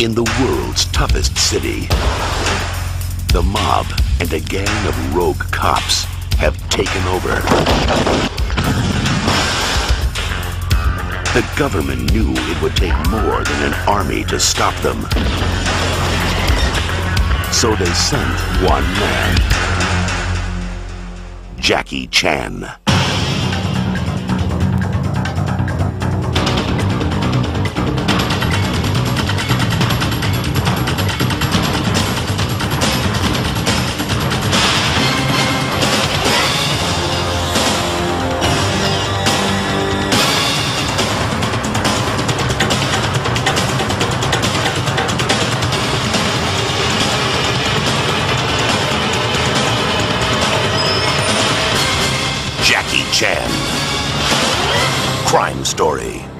In the world's toughest city, the mob and a gang of rogue cops have taken over. The government knew it would take more than an army to stop them. So they sent one man. Jackie Chan. Chan. Crime Story.